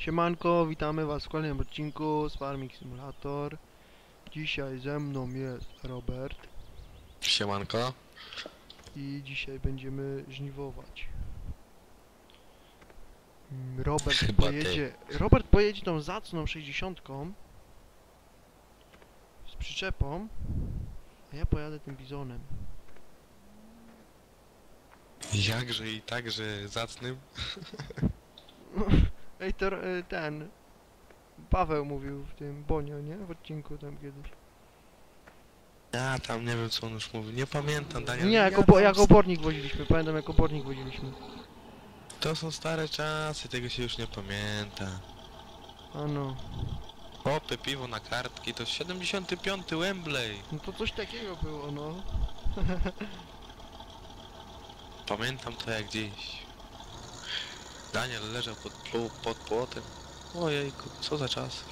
Siemanko, witamy was w kolejnym odcinku z Farming Simulator. Dzisiaj ze mną jest Robert Siemanko. i dzisiaj będziemy żniwować. Mm, Robert Chyba ty. pojedzie, Robert pojedzie tą zacną 60 z przyczepą, a ja pojadę tym bizonem. Jakże i także zacnym. Ej, to, e, ten Paweł mówił w tym Bonio, nie? W odcinku tam kiedyś. Ja tam nie wiem co on już mówi. Nie pamiętam Daniel. Nie, ja jako, bo, tam jako st- obornik woziliśmy, pamiętam jako obornik woziliśmy. To są stare czasy, tego się już nie pamięta. A no. Opy, piwo na kartki, to 75 Wembley. No to coś takiego było, no. Pamiętam to jak dziś. Daniel leżał pod, pod płotem. Ojejku, co za czas.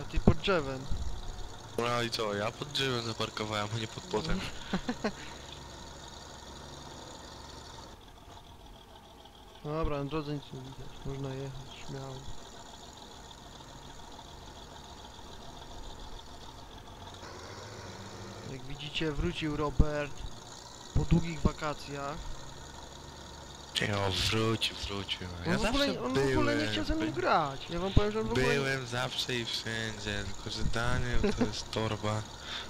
A ty pod drzewem. No i co, ja pod drzewem zaparkowałem, a nie pod płotem. Dobra, na drodze nic nie widać. Można jechać, śmiało. Jak widzicie, wrócił Robert po długich wakacjach. O, wrócił, wrócił. On, Ja w, ogóle, zawsze on w byłem, ogóle nie chciał ze mną grać. Ja wam powiem, że on w ogóle... Byłem zawsze i wszędzie, tylko że Daniel to jest torba,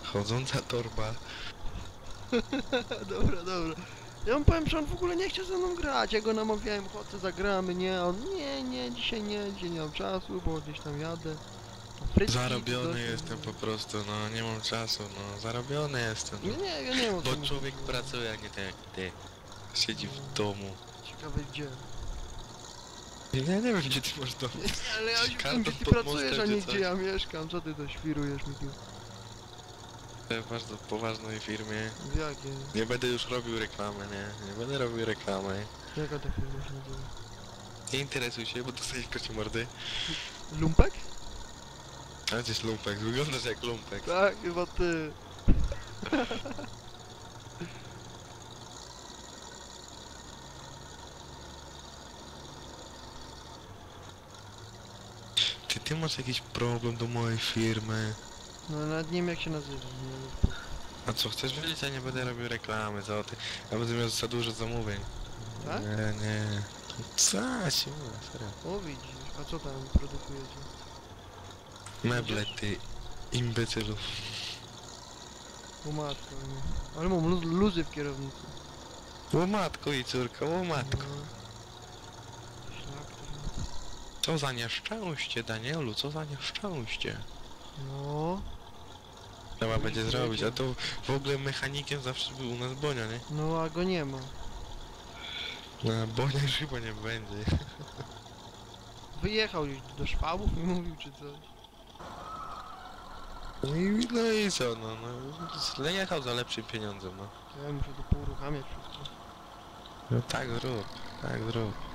chodząca torba. dobra, dobra. Ja wam powiem, że on w ogóle nie chciał ze mną grać. Ja go namawiałem, chodź, zagramy, nie. On, nie, nie, dzisiaj nie, dzisiaj nie mam czasu, bo gdzieś tam jadę. Frytki, Zarobiony jestem po prostu, no nie mam czasu, no zarobiony jestem. Nie, nie, ja nie mam. Bo człowiek pracuje, a nie tak jak ty. Siedzi w domu. Ciekawe gdzie. Ja nie wiem gdzie ty masz dom. Ale ja wiem, gdzie ty pod pracujesz, a nie gdzie ja mieszkam. Co ty to świrujesz mi tu? W bardzo poważnej firmie. W jakie? Nie będę już robił reklamy, nie. Nie będę robił reklamy. Jaka ta firma się nazywa? Nie interesuj się, bo dostajesz kocie mordy. Lumpek? Ale ty jest lumpek, wyglądasz jak lumpek. Tak, chyba ty. Ty, ty masz jakiś problem do mojej firmy. No nawet nie wiem jak się nazywa. Nie. A co, chcesz wiedzieć? Ja nie będę robił reklamy, co ty? Ja będę miał za dużo zamówień. Tak? Nie, nie. Co się mówi, serio. O widzisz, a co tam produkujecie? Meble, ty imbecylu. O matko, nie. Ale mam lu luzy w kierownicy. Łomatko i córka, łomatko. No. Co za nieszczęście, Danielu, co za nieszczęście. No, Trzeba będzie zrobić, a to w ogóle mechanikiem zawsze był u nas Bonia, nie? no a go nie ma. No, Bonia już chyba nie będzie. Wyjechał gdzieś do szwabów i mówił czy coś. No i, no i co, no, no, jechał za lepszym pieniądzem, no. Ja muszę to pouruchamiać wszystko. No tak zrób, tak zrób.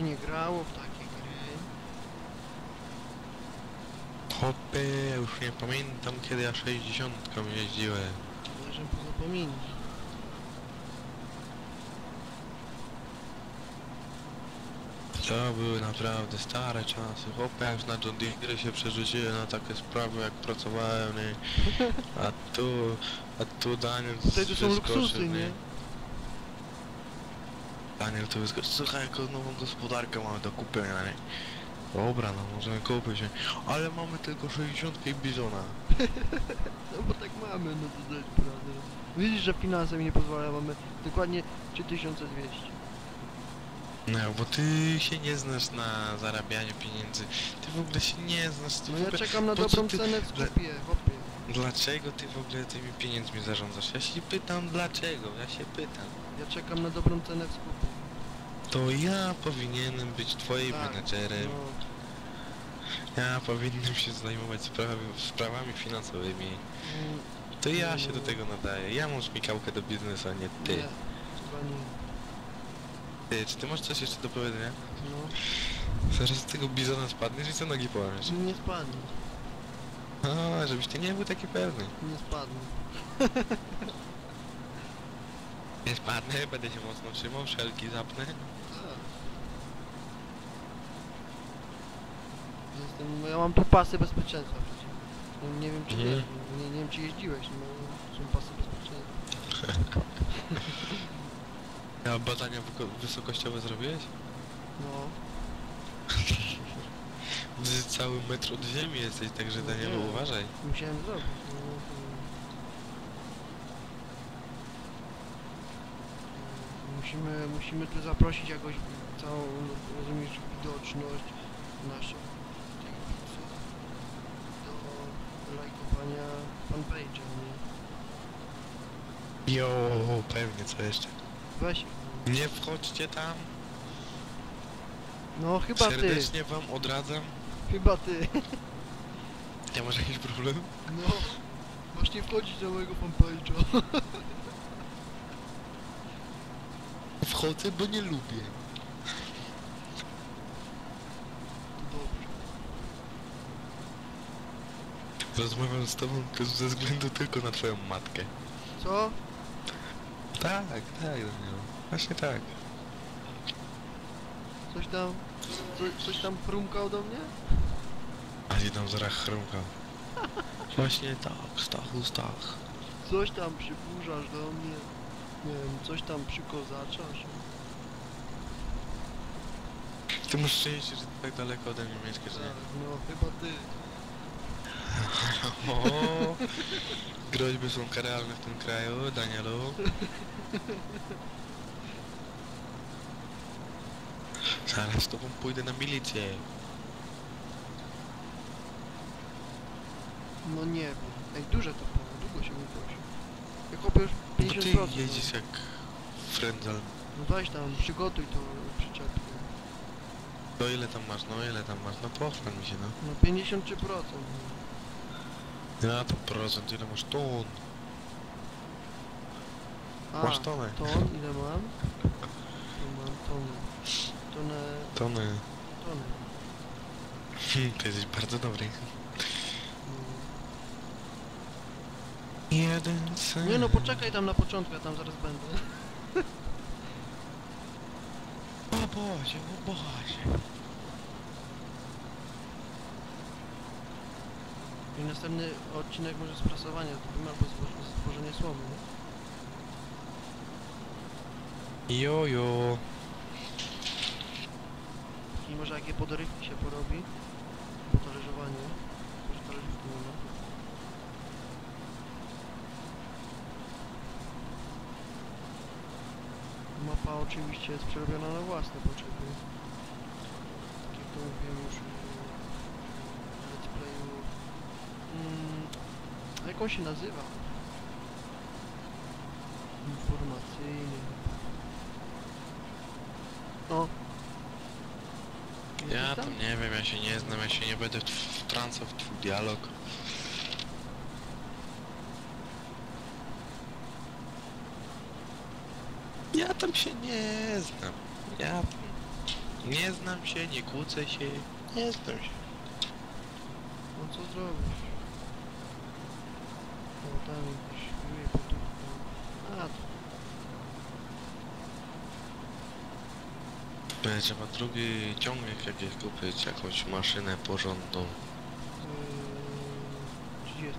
Się nie grało w takie gry. Hopy, ja już nie pamiętam kiedy ja 60 jeździłem. Leżę po zapomnieniu. To były naprawdę stare czasy. Hopy, jak na John Deere się przerzuciłem na takie sprawy jak pracowałem, nie? A tu, a tu Daniel Tutaj to są luksusy, nie? Daniel tu wyskoczył. Słuchaj, jaką nową gospodarkę mamy do kupienia, nie? Dobra, no możemy kupić, nie? Ale mamy tylko 60 i bizona. No bo tak mamy, no to jest prawda. Widzisz, że finanse mi nie pozwalają, mamy dokładnie 3200. No, bo ty się nie znasz na zarabianiu pieniędzy. Ty w ogóle się nie znasz. Ty No ja czekam na po dobrą ty- cenę w sklepie, hopie. Dlaczego ty w ogóle tymi pieniędzmi zarządzasz? Ja się pytam dlaczego, ja się pytam. Ja czekam na dobrą cenę w sklepie. To ja powinienem być twoim Tak, menedżerem. No, Ja powinienem się zajmować sprawami, sprawami finansowymi. To ja się do tego nadaję. Ja mam szmikałkę do biznesu, a nie ty. Nie. Ty, czy ty masz coś jeszcze do powiedzenia? No, Zaraz z tego bizona spadniesz i co nogi połamiesz. nie spadnie. A, żebyś ty nie był taki pewny. Nie spadnę. Nie spadnę, będę się mocno trzymał, szelki zapnę. Tak. Jestem, ja mam tu pasy bezpieczeństwa przecież. Nie, nie wiem czy Mhm. nie, nie wiem czy jeździłeś, no są pasy bezpieczeństwa. A badania wyko- wysokościowe zrobiłeś? No. Ty cały metr od ziemi jesteś, także Danielu Nie. uważaj. Musiałem zrobić. No, to... Musimy, musimy tu zaprosić jakoś całą, rozumiesz, widoczność naszych tych widzów do lajkowania fanpage'a, nie? Jo, pewnie, co jeszcze? Weź. Nie wchodźcie tam, No chyba ty, serdecznie wam odradzam. chyba ty. Ja masz jakiś problem? No, właśnie wchodzić do mojego fanpage'a. Wchodzę, bo nie lubię. Dobrze. Rozmawiam z tobą ze względu tylko na twoją matkę. Co? Tak, tak, Danielu. Właśnie tak. Coś tam, co, coś tam chrumkał do mnie? A nie tam zaraz chrumkał. Właśnie tak, Stachu, Stach. Coś tam przyburzasz do mnie. Nie wiem, coś tam przykozaczasz. Ty masz szczęście, że tak daleko ode mnie mieszkasz, Tak, nie? no chyba ty. O, groźby są karalne w tym kraju, Danielu. Zaraz z tobą pójdę na milicję. No nie wiem. Ej, duże to było, długo się nie prosi. Jak Bo 50%. ty jeździsz jak frędzal. No weź tam, przygotuj to przyczepkę. No ile tam masz, no ile tam masz, no pochwal mi się no. No 53%. Ja to procent, ile masz ton? A, Masz tonę. ton, ile mam? To mam tonę. Tonę, Tony. tonę. Hmm, Ty jesteś bardzo dobry. No. Jeden sen. Nie no, poczekaj tam na początku, ja tam zaraz będę. O Boże, o Boże. I następny odcinek może z prasowania zrobimy, albo z- z stworzenia słomy, nie? Jojo. I może jakie podrywki się porobi, bo talerzowanie, może talerzówki nie ma. Mapa oczywiście jest przerobiona na własne potrzeby. Tak jak to mówiłem już jak on się nazywa? Informacyjny. O! Ja tam tam? nie wiem, ja się nie znam, ja się nie będę w- wtrącał w twój dialog. Ja tam się nie znam. Ja tam nie znam się, nie kłócę się, nie znam się. No co zrobisz? O, tam jakiś wyje potówka. A, to Trzeba drugi ciągnik jakiś kupić, jakąś maszynę porządną. yy, 30.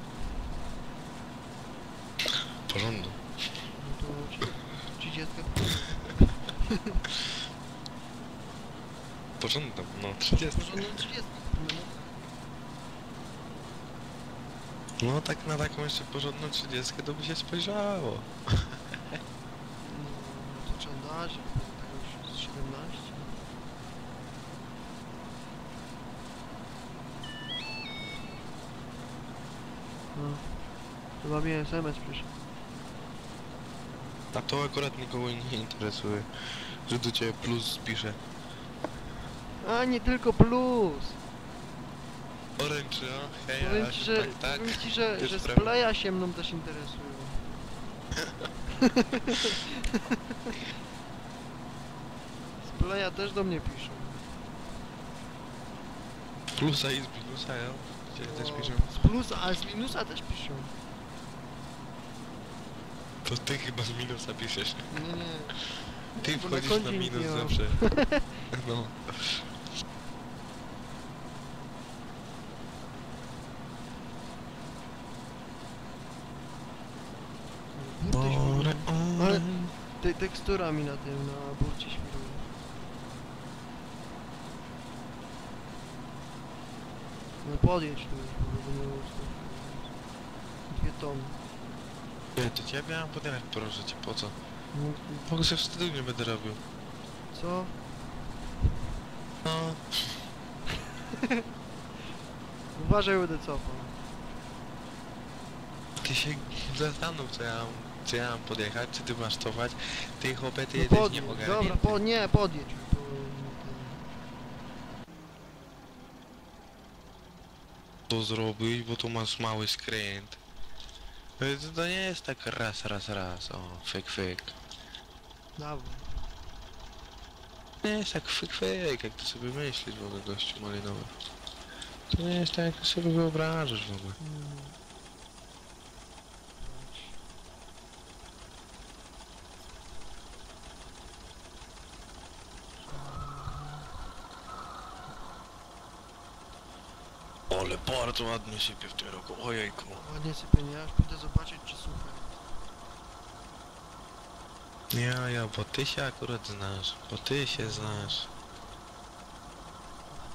Porządną. No to 30. Porządną, no 30. Porządną 30. No, tak na taką jeszcze porządną 30 to by się spojrzało. no trzeba dać, tak już z 17. No, chyba mi SMS przyszedł. A to akurat nikogo nie interesuje, że do ciebie plus pisze. A nie tylko plus! Orange, no, hej, Powiem ci, że, tak, tak. powiem ci, że, że spleja się mną też interesują. Spleja też do mnie piszą. Plusa i z minusa, ja. Gdzie też O, piszą? Z plusa, a z minusa też piszą. To ty chyba z minusa piszesz. Nie, nie. Ty na wchodzisz na nic minus zawsze. No. Te, tekstura mi na tym, na burcie świruje. No podjedź tu już, bo będę miał dwie tony. Nie, to ciebie mam podjechać, proszę cię, po co? No, W ogóle się wstydu nie będę robił. Co? No. Uważaj, będę cofał. Ty się zastanów, co ja mam, co ja mam podjechać, czy ty masz cofać. Ty chłopie, ty No podjedź, nieogarnięty. dobra, po, nie, podjedź. To zrobić, bo tu masz mały skręt. To, to nie jest tak raz, raz, raz, o, fyk, fyk. Dawaj. Nie jest tak fyk, fyk, jak ty sobie myślisz w ogóle, gościu malinowy. To nie jest tak, jak ty sobie wyobrażasz w ogóle. Mm. Bardzo ładnie sypie w tym roku, ojejku. Ładnie sypienie, aż pójdę zobaczyć czy suche. Ja, ja, bo ty się akurat znasz, bo ty się znasz.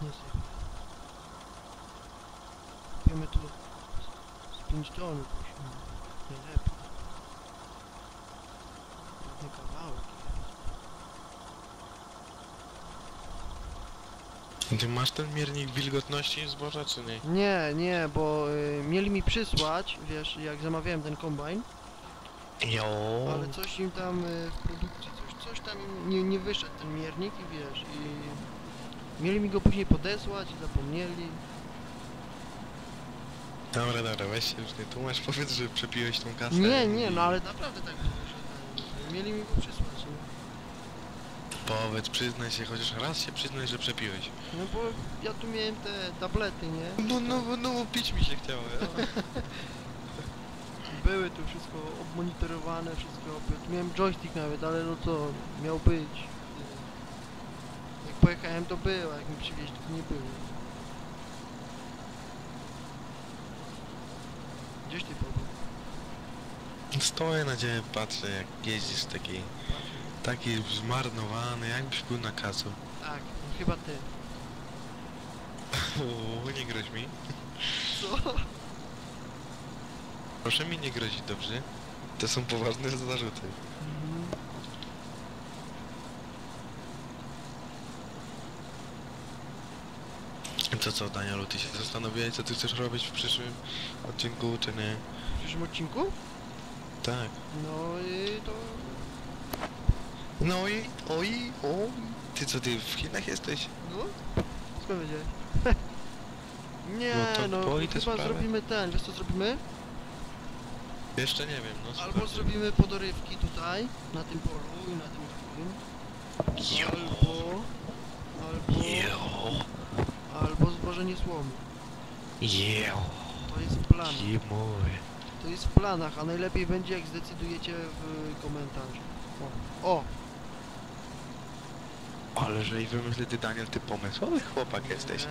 Nie sypie. Wiemy tu z 5 ton. Nie lepiej. Ty masz ten miernik wilgotności zboża, czy nie? Nie, nie, bo y, mieli mi przysłać, wiesz, jak zamawiałem ten kombajn, Jo. ale coś im tam y, w produkcji, coś, coś tam im nie, nie wyszedł ten miernik i wiesz, i mieli mi go później podesłać i zapomnieli. Dobra, dobra, weź się już nie tłumacz, powiedz, że przepiłeś tą kasę. Nie, nie, i- no ale naprawdę tak było, że ten, mieli mi go przysłać, nie? Powiedz, przyznaj się, chociaż raz się przyznaj, że przepiłeś. No bo ja tu miałem te tablety, nie? No, no, no, no, pić mi się chciało, ja. Były tu wszystko obmonitorowane, wszystko, tu miałem joystick nawet, ale no co, miał być. Jak pojechałem to było, jak mi przywieźli to nie było. Gdzieś ty pobył? Stoję na ciebie, patrzę, jak jeździsz taki, taki zmarnowany, jakbyś był na kacu. Tak, no chyba ty. O, nie groź mi. Co? Proszę mi nie grozić, dobrze? To są poważne zarzuty. Mhm. To co, Danielu, ty się zastanowiłeś, co ty chcesz robić w przyszłym odcinku, czy nie? W przyszłym odcinku? Tak. No i to... No i, oj, oj. Ty co, ty w Chinach jesteś? No? Skąd wiedziałeś? Nie, No to no, te chyba sprawy. zrobimy ten, wiesz co zrobimy? Jeszcze nie wiem, no Albo zrobimy podorywki tutaj, na tym polu i na tym drugim. Albo... Albo... Jo. Albo zwożenie słomy. Jo. To jest w planach. To jest w planach, a najlepiej będzie jak zdecydujecie w komentarzu. O! O! Ale że i wymyśli ty, Daniel, ty pomysłowy chłopak jesteś.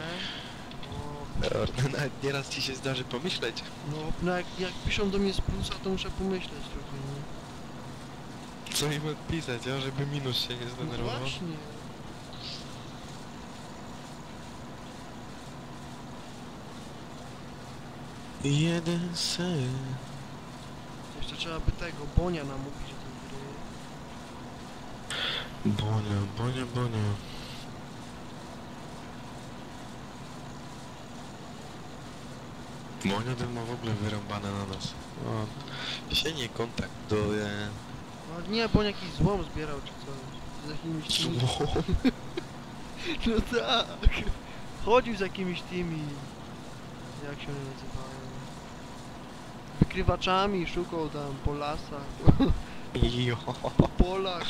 Kurde, Nawet nieraz ci się zdarzy pomyśleć. No, no jak, jak piszą do mnie z plusa, to muszę pomyśleć trochę, nie? Co im odpisać, a żeby minus się nie No zdenerwował? właśnie. Jeden sen. Jeszcze trzeba by tego Bonia namówić do. Bonia, bonia, bonia. Bonia ten ma w ogóle wyrąbane na nas. On się nie kontaktuje. No nie, Bonia jakiś złom zbierał czy coś. Z jakimiś tymi... Zło. No tak. Chodził z jakimiś tymi... Jak się one nazywają? Wykrywaczami, szukał tam po lasach, Jo. po polach.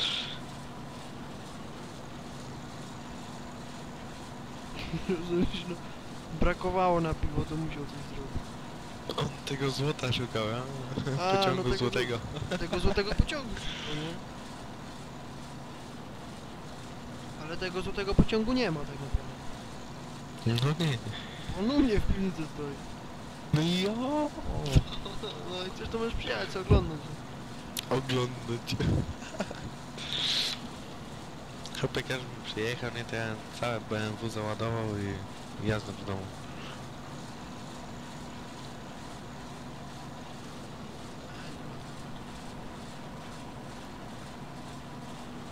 Rozumiesz, no. Brakowało na piwo, to musiał coś zrobić. Tego złota szukał, a? No Pociągu tego złotego. Tego złotego pociągu nie? Ale tego złotego pociągu nie ma tak naprawdę. No nie. On u mnie w piwnicy stoi. No i. No i chcesz to możesz przyjechać, oglądać. Oglądać. Chłopek aż mi przyjechał, nie, to ja całe BMW załadował i jazda do domu.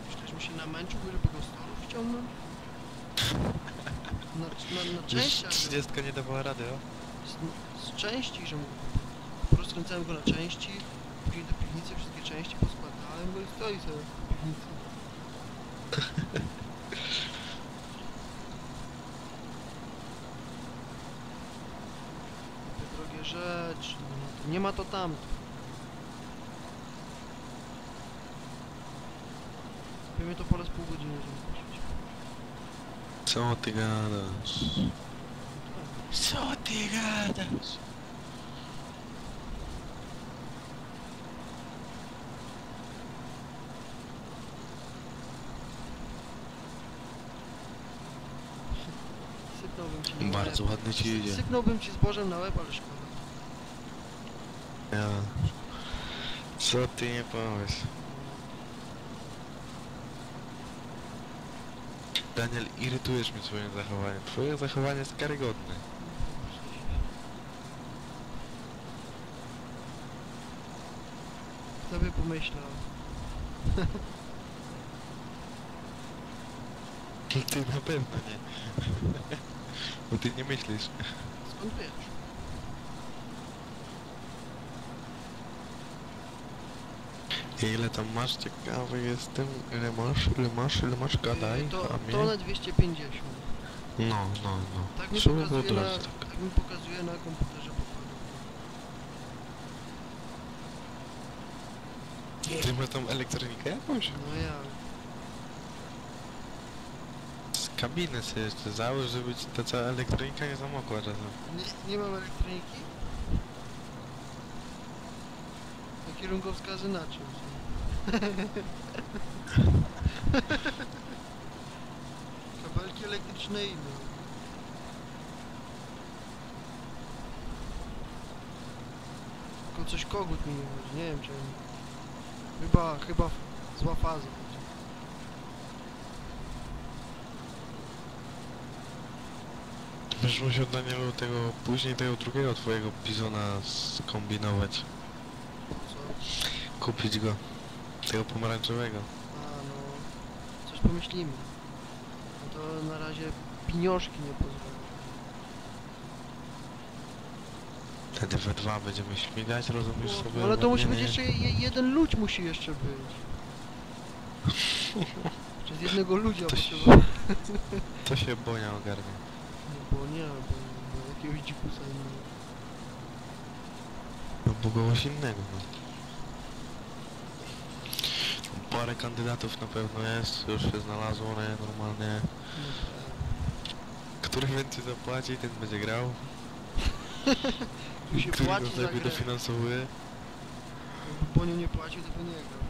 Przecież mi się namęczył, żeby go z torów ściągnąć? Na, na, na części, Już 30 nie dawała rady, o? z, z części, że mu rozkręcałem go na części, później do piwnicy wszystkie części poskładałem, no i stoi sobie w piwnicy. Te drogie rzeczy, no, nie ma to tamto. Pewnie to pole z pół godziny, żeby poszło. Co ty gadasz? Co ty gadasz? Sypnąłbym ci na Bardzo ładnie ci idzie. Sypnąłbym ci zbożem na łeb, ale szkoda. Ja. Co ty nie powiesz? Daniel, irytujesz mnie swoim zachowaniem. Twoje zachowanie jest karygodne. Kto by pomyślał? Ty na pewno nie. Bo ty nie myślisz. Skąd wiesz? Ile tam masz? Ciekawy jestem. Ile masz? Ile masz? Ile masz? Gadaj. To, a to mnie? na 250. No, no, no. Tak mi Trzeba pokazuje było na, teraz tak. tak mi pokazuje na komputerze pokładowym. Ty masz tą elektronikę jakąś? No ja. Z kabiny sobie jeszcze załóż, żeby ci ta cała elektronika nie zamokła czasem. Nie, nie mam elektroniki? A kierunkowskazy na czym? Kabelki elektryczne i inne. Tylko coś kogut mi nie chodzi, nie wiem czemu. Chyba, chyba zła faza. Będziesz musiał Danielu tego, później tego drugiego twojego bizona skombinować. Co? Kupić go. Tego pomarańczowego. A no, coś pomyślimy. No to na razie pieniążki nie pozwolą. Wtedy we dwa będziemy śmigać, rozumiesz No, sobie? ale to musi być jeszcze je, jeden ludź musi jeszcze być. Przez jednego ludzia To się- potrzeba. To się Bonia ogarnie. No bo nie, bo, bo jakiegoś dzikusa innego. No bo kogoś innego, no. Parę kandydatów na pewno jest, już się znalazło, nie? Normalnie. No, Który więcej zapłaci, ten będzie grał. Tu się Który płaci go za lepiej grę. dofinansowuje. Jakby Bonio nie płacił, to by nie grał.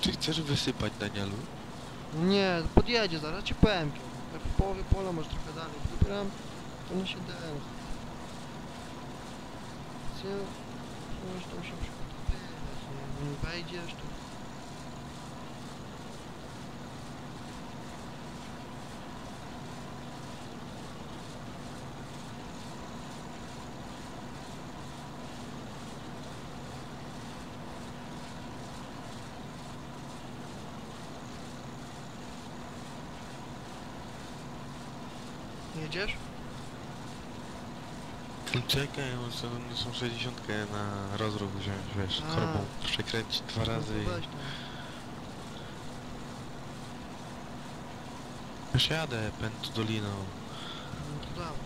Czy chcesz wysypać Danielu? Nie, podjedzie zaraz, ci powiem. Tak w połowie pola, może trochę dalej. Wybieram to na 7. Gdzie możesz tam się przygotowywać, nie? Nie wejdziesz, to... Jedziesz? Czekaj, no są 60 na rozruch wziąć, wiesz, A. korbą przekręcić dwa razy No i... to weź tam. Już jadę, pęd doliną. No to dawaj.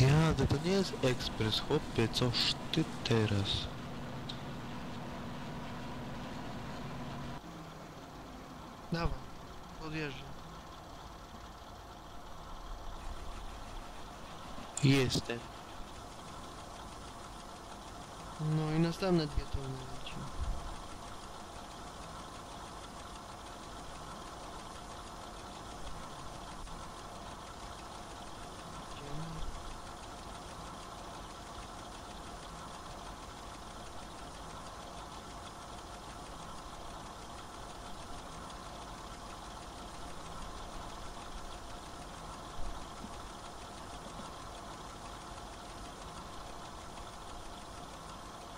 Jadę, to nie jest ekspres, chłopie, coż ty teraz? Dawaj, podjeżdżam. Jestem. No i następne dwie tony leci. Idziemy.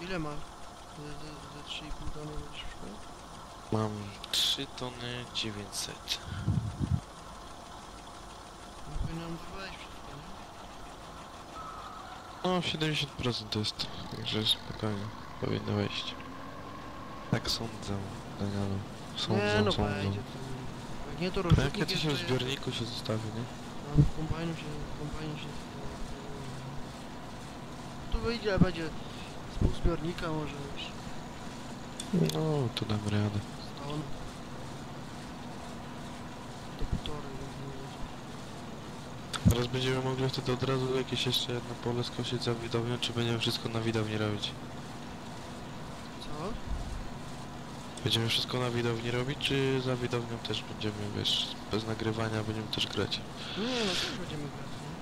Ile masz? Ze, ze, ze 3,5 tony będziesz szło? Mam 3 tony 900. No powinienem wywalić wszystko, nie? No, 70% to jest, także spokojnie, powinno wejść. Tak sądzę, Danielu. Sądzę, nie no sądzę. wejdzie to. Jak nie to To rozrzutnik to się w jeszcze zbiorniku się zostawi, nie? A w kombajnu się, w kombajnie się... Tu wyjdzie, będzie pół zbiornika może już. No, to dam radę. Do półtorej. Teraz będziemy mogli wtedy od razu jakieś jeszcze jedno pole skosić za widownią, czy będziemy wszystko na widowni robić? Co? Będziemy wszystko na widowni robić, czy za widownią też będziemy, wiesz, bez nagrywania będziemy też grać? Nie no, też będziemy grać, nie?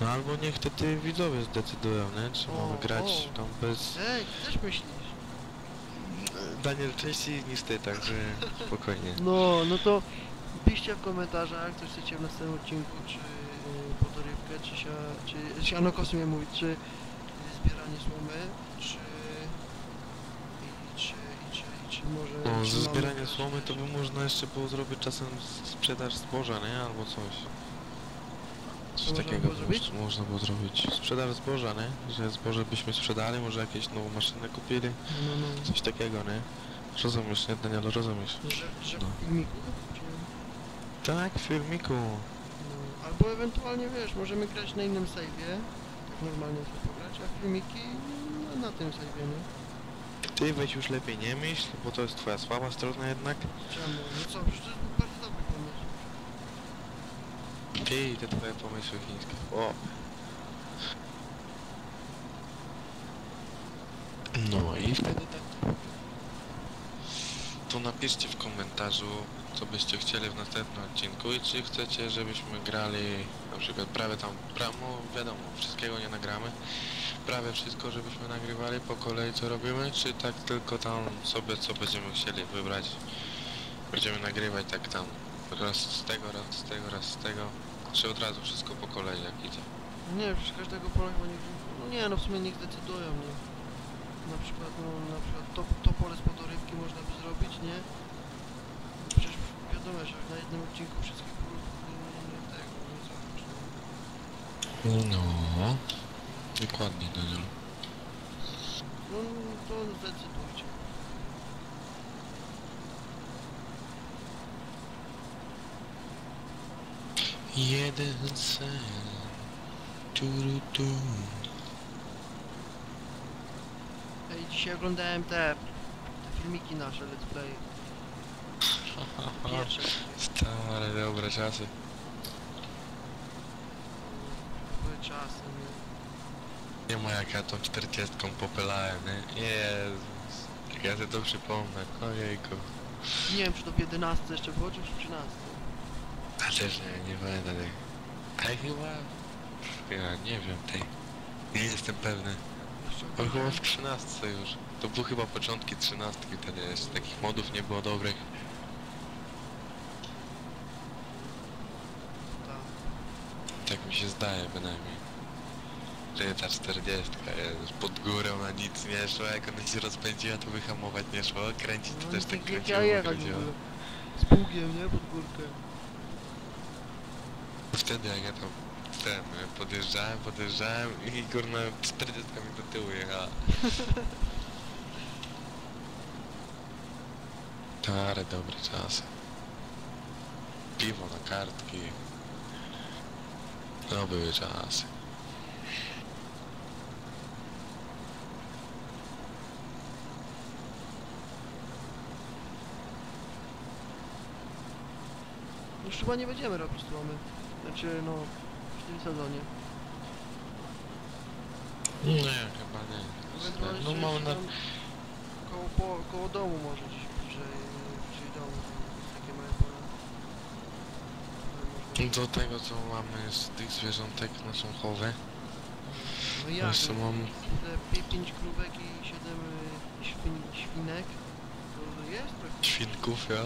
No albo niech te ty widzowie zdecydują, nie? Czy O, mamy grać o. tam bez... Ej, ty też myślisz? Daniel częściej niż ty, także spokojnie. No, no to piszcie w komentarzach, co chcecie w następnym odcinku, czy yy, podorywkę, czy, sia, czy siano kosmie mówić, czy yy, zbieranie słomy, czy... I, czy, i, czy, i czy może... No, czy ze mamy zbierania słomy to by można jeszcze było zrobić czasem s- sprzedaż zboża, nie? Albo coś. Coś można takiego było by zrobić? moż- można było zrobić. Sprzedaż zboża, nie? Że zboże byśmy sprzedali, może jakieś nową maszynę kupili. No, no. Coś takiego, nie? Rozumiesz, nie Daniel, rozumiesz? Że, że No. w filmiku? Czy... Tak, w filmiku. No, albo ewentualnie wiesz, możemy grać na innym save'ie, tak normalnie sobie pograć, a filmiki no, na tym save'ie, nie? Ty weź już lepiej nie myśl, bo to jest twoja słaba strona jednak. Czemu? No co, przecież to jest bardzo. Ty i te twoje pomysły chińskie. O! No i wtedy tak. To napiszcie w komentarzu, co byście chcieli w następnym odcinku i czy chcecie, żebyśmy grali na przykład prawie tam, pra, no wiadomo, wszystkiego nie nagramy, prawie wszystko, żebyśmy nagrywali po kolei co robimy, czy tak tylko tam sobie co będziemy chcieli wybrać. Będziemy nagrywać tak tam raz z tego, raz z tego, raz z tego, czy od razu wszystko po kolei jak idzie. Nie, przecież każdego pola chyba nie... No nie, no w sumie niech decydują, nie? Na przykład, no na przykład to, to pole z podorywki można by zrobić, nie? Przecież wiadomo, że na jednym odcinku wszystkich pól nie, nie tego, nie zrobisz, nie? No, dokładnie Daniel. No to zdecydujcie. Jeden sen. Turu tu. Ej, dzisiaj oglądałem te, te filmiki nasze, let's play. Pierwsze. Stare, dobre czasy. Były czasy, nie? Nie ma jak ja tą 40 popylałem, nie? Jezus. Jak ja sobie to przypomnę. Ojejku. Nie wiem, czy to w 11 jeszcze było, czy w 13. Też nie, będę tej. Ale chyba... Ja nie wiem tej. Nie jestem pewny. On chyba w 13 już. To były chyba początki 13 wtedy jeszcze takich modów nie było dobrych. Tak. Tak mi się zdaje bynajmniej. Że ta 40 jest pod górą, a nic nie szło, jak ona się rozpędziła to wyhamować nie szło, kręcić to No też tak tak jak kręciło, kręciło. Z pługiem, nie? Pod górkę. Wtedy jak ja tam ten, podjeżdżałem, podjeżdżałem i kurna 40 mi do tyłu jechała. Stare dobre czasy. Piwo na kartki. To były czasy. Już chyba nie będziemy robić tłomy. Znaczy, no, w tym sezonie. Nie, chyba nie. Ewentualnie No jeszcze mamy na... tam Koło, po, koło domu może gdzieś bliżej, bliżej domu. jest Takie małe pole. Które można- Do tego co mamy z tych zwierzątek na są chowy. No jak? Jeszcze no, mam... Te 5 krówek i 7 świn, świnek. To trochę Świnków, ja.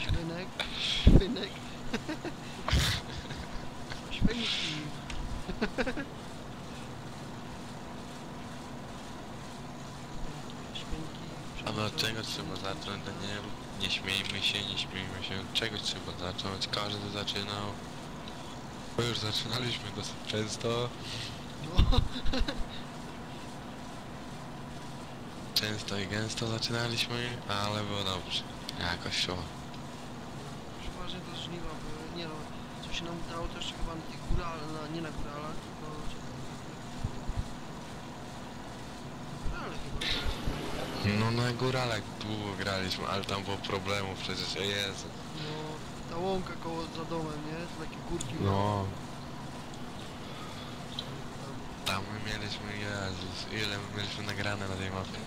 świnek. Świnek. Świnki. Świnki. A no od czego trzeba zacząć, Daniel? Nie śmiejmy się, nie śmiejmy się. Od czegoś trzeba zacząć. Każdy zaczynał. Bo już zaczynaliśmy dosyć często. No. Często i gęsto zaczynaliśmy, ale było dobrze. Jakoś szło. Przeważnie to żniwa były, nie no, co się nam udało to jeszcze chyba na tych góralach, na, nie na góralach, tylko... Górale chyba. No na góralek długo graliśmy, ale tam było problemów przecież, o Jezu. No, ta łąka koło za domem, nie? To takie górki. No, Tam. tam my mieliśmy, Jezus, ile my mieliśmy nagrane na tej mapie.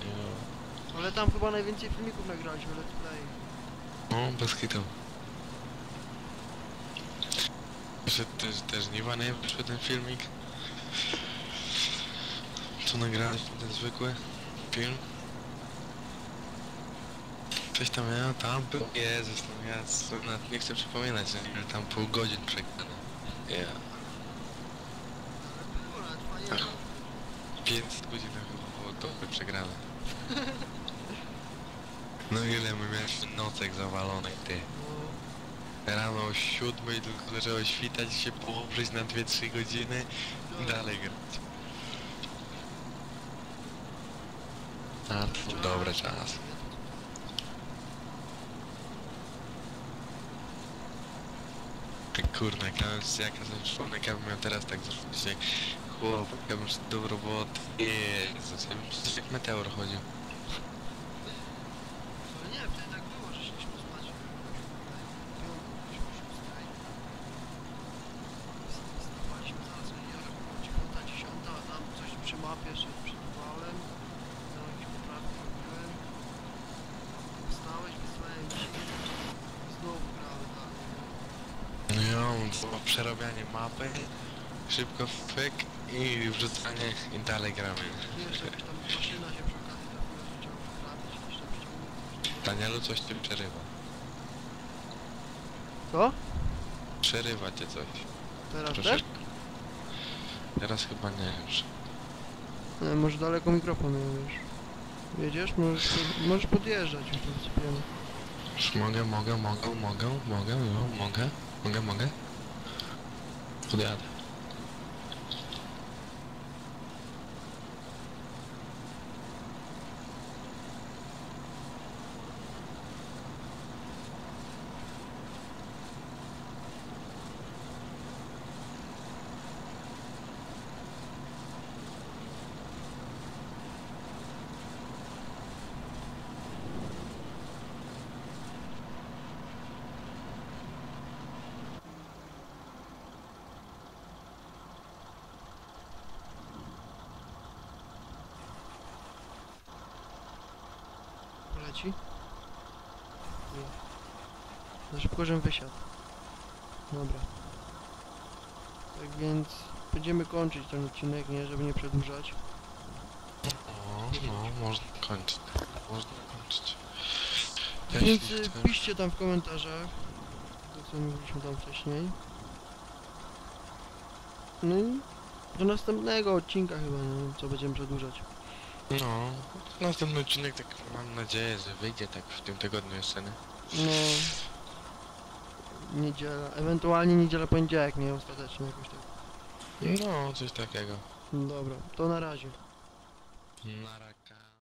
Ale tam chyba najwięcej filmików nagraliśmy, let's play. No, bez. Wyszedł też, też żniwa, nie? Wyszedł ten filmik. Co nagraliśmy, ten zwykły film. Coś tam ja, tam był. Jezus, no ja nawet nie chcę przypominać, że tam pół godzin przegrane. Fajnie. Ach. Było. 500 godzin chyba było to przegrane. No ile my mieliśmy nocek zawalonych, ty. No, Rano o siódmej tylko zaczęło świtać się położyć na 2-3 godziny i tak. dalej grać. A to był dobry czas. Kurna, jak ja bym, jak ja jestem człowiek, ja bym miał teraz tak zrobić, jak chłop, ja bym do roboty, Jezus, ja przecież jak meteor chodził. Ale nie, wtedy tak było, że szliśmy spać. Piątą, szóstej. Stawaliśmy zaraz, ja było dziewiąta, dziesiąta, a coś przy mapie jeszcze przydawałem. Tam jakieś poprawki robiłem. Znowu. No ja mam przerabianie mapy, szybko fyk i wrzucanie i dalej gramy. Tam tam. Danielu coś tym przerywa. Co? Przerywa cię coś. Teraz też? Teraz chyba nie już. Nie, może daleko mikrofon wiesz. Jedziesz? Możesz, możesz podjeżdżać, już. Już mogę, mogę, mogę, mogę, mogę, jo, mogę, mogę, mogę. Podjadę. Poleci? Nie. Za szybko, żebym wysiadł. Dobra. Tak więc będziemy kończyć ten odcinek, nie? Żeby nie przedłużać. O, no, można kończyć. Można kończyć. Ja Więc się y, chcę- piszcie tam w komentarzach to co mówiliśmy tam wcześniej. No i do następnego odcinka chyba, nie? Co będziemy przedłużać. No, następny odcinek tak mam nadzieję, że wyjdzie tak w tym tygodniu jeszcze, nie? No... Niedziela, ewentualnie niedziela, poniedziałek, nie? Ostatecznie jakoś tak. No, coś takiego. Dobra, to na razie. Na razie.